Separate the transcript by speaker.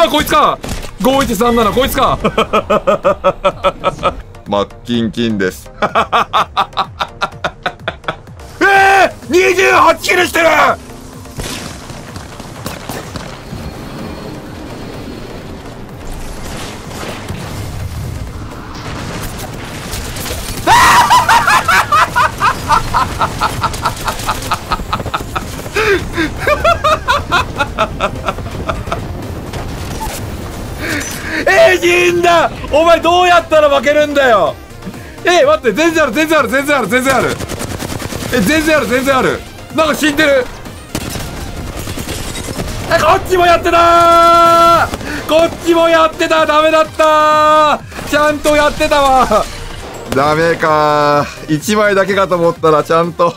Speaker 1: ああこいつか。5137こいつか。
Speaker 2: マッキンキンです。えー、28キルしてる
Speaker 1: えー、死んだお前どうやったら負けるんだよえ、待って全然ある全然ある全然ある全然あるえ全然ある全然あるなんか死んでるえこっちもやってたこっちもやってたダメだったちゃんとやってたわ
Speaker 2: ダメか1枚だけかと思ったらちゃんと